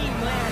Greenland.